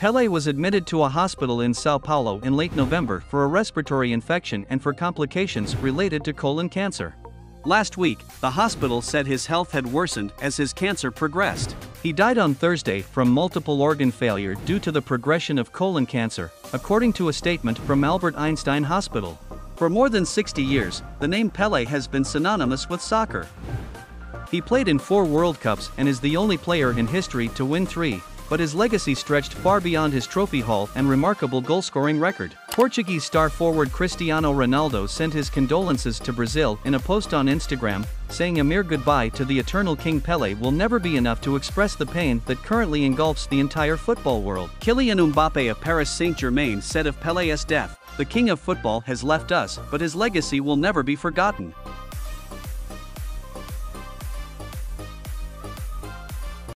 Pele was admitted to a hospital in Sao Paulo in late November for a respiratory infection and for complications related to colon cancer. Last week, the hospital said his health had worsened as his cancer progressed. He died on Thursday from multiple organ failure due to the progression of colon cancer, according to a statement from Albert Einstein Hospital. For more than 60 years, the name Pele has been synonymous with soccer. He played in four World Cups and is the only player in history to win three, but his legacy stretched far beyond his trophy haul and remarkable goal-scoring record. Portuguese star forward Cristiano Ronaldo sent his condolences to Brazil in a post on Instagram, saying a mere goodbye to the eternal King Pele will never be enough to express the pain that currently engulfs the entire football world. Kylian Mbappe of Paris Saint-Germain said of Pele's death, the king of football has left us, but his legacy will never be forgotten.